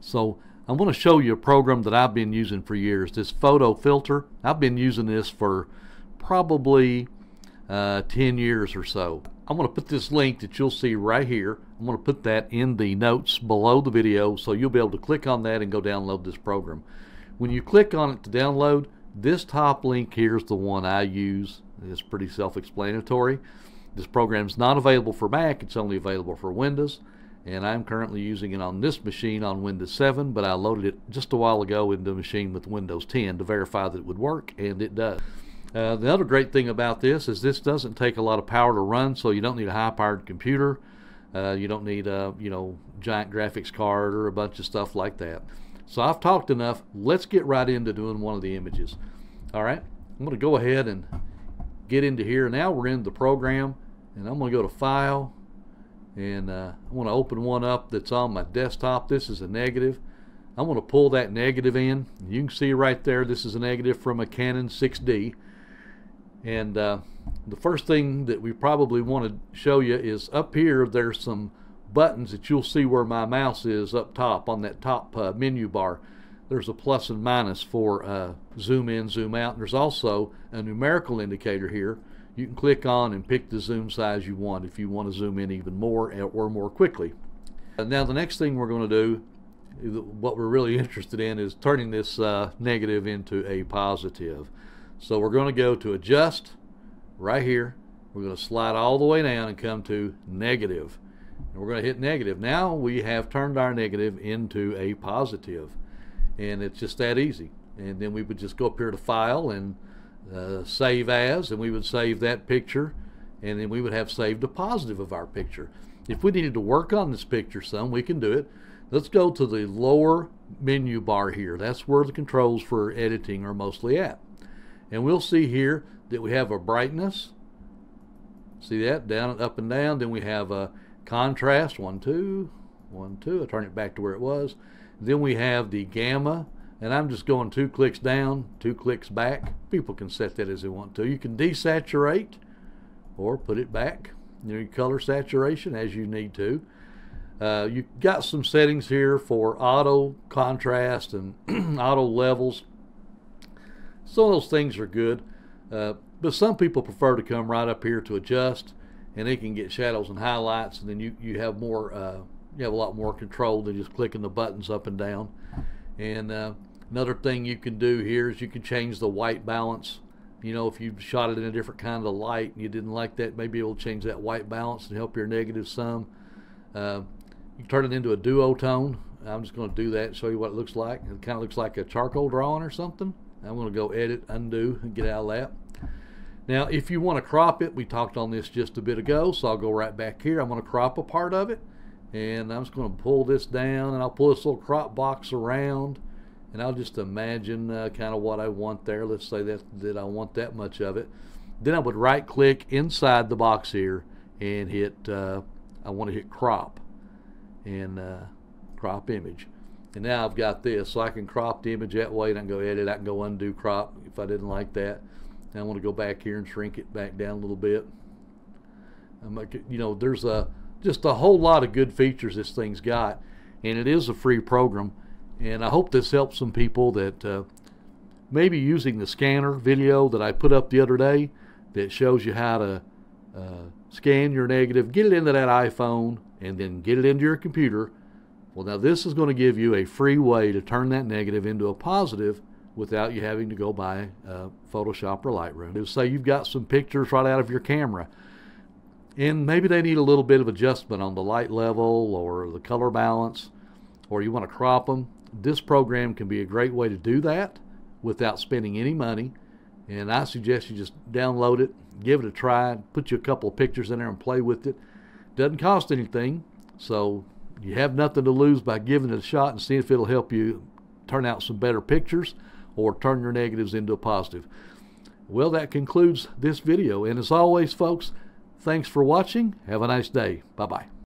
So I'm going to show you a program that I've been using for years. This PhotoFiltre. I've been using this for probably uh, 10 years or so. I'm going to put this link that you'll see right here. I'm going to put that in the notes below the video so you'll be able to click on that and go download this program. When you click on it to download, this top link here is the one I use. It's pretty self-explanatory. This program is not available for Mac. It's only available for Windows and I'm currently using it on this machine on Windows 7 but I loaded it just a while ago into a machine with Windows 10 to verify that it would work and it does. Uh, the other great thing about this is this doesn't take a lot of power to run so you don't need a high powered computer. Uh, you don't need a you know giant graphics card or a bunch of stuff like that. So I've talked enough. Let's get right into doing one of the images. Alright I'm going to go ahead and get into here. Now we're in the program and I'm going to go to file and uh, I want to open one up that's on my desktop. This is a negative. I'm going to pull that negative in. You can see right there this is a negative from a Canon 6D and uh, the first thing that we probably want to show you is up here there's some buttons that you'll see where my mouse is up top on that top uh, menu bar. There's a plus and minus for uh, zoom in zoom out. And there's also a numerical indicator here you can click on and pick the zoom size you want if you want to zoom in even more or more quickly. Now the next thing we're going to do, what we're really interested in is turning this uh, negative into a positive. So we're going to go to adjust right here. We're going to slide all the way down and come to negative. And we're going to hit negative. Now we have turned our negative into a positive. And it's just that easy. And then we would just go up here to file and uh, save as, and we would save that picture, and then we would have saved a positive of our picture. If we needed to work on this picture some, we can do it. Let's go to the lower menu bar here. That's where the controls for editing are mostly at. And we'll see here that we have a brightness. See that? Down and up and down. Then we have a contrast. One, two, one, two. I turn it back to where it was. Then we have the gamma and I'm just going two clicks down, two clicks back. People can set that as they want to. You can desaturate or put it back. You know, color saturation as you need to. Uh, you got some settings here for auto contrast and auto levels. Some of those things are good, uh, but some people prefer to come right up here to adjust, and they can get shadows and highlights, and then you you have more uh, you have a lot more control than just clicking the buttons up and down. And uh, another thing you can do here is you can change the white balance. You know, if you shot it in a different kind of light and you didn't like that, maybe it'll change that white balance and help your negative some. Uh, you turn it into a duotone. I'm just going to do that and show you what it looks like. It kind of looks like a charcoal drawing or something. I'm going to go edit, undo, and get out of that. Now, if you want to crop it, we talked on this just a bit ago, so I'll go right back here. I'm going to crop a part of it and I'm just going to pull this down and I'll pull this little crop box around and I'll just imagine uh, kind of what I want there. Let's say that that I want that much of it. Then I would right click inside the box here and hit uh, I want to hit crop and uh, crop image. And now I've got this so I can crop the image that way and I can go edit I can go undo crop if I didn't like that. And I want to go back here and shrink it back down a little bit. Like, you know there's a just a whole lot of good features this thing's got and it is a free program. And I hope this helps some people that uh, maybe using the scanner video that I put up the other day that shows you how to uh, scan your negative get it into that iPhone and then get it into your computer. Well now this is going to give you a free way to turn that negative into a positive without you having to go buy uh, Photoshop or Lightroom. Say you've got some pictures right out of your camera and maybe they need a little bit of adjustment on the light level or the color balance or you want to crop them this program can be a great way to do that without spending any money. And I suggest you just download it give it a try put you a couple of pictures in there and play with it. Doesn't cost anything so you have nothing to lose by giving it a shot and seeing if it'll help you turn out some better pictures or turn your negatives into a positive. Well that concludes this video. And as always folks Thanks for watching. Have a nice day. Bye bye.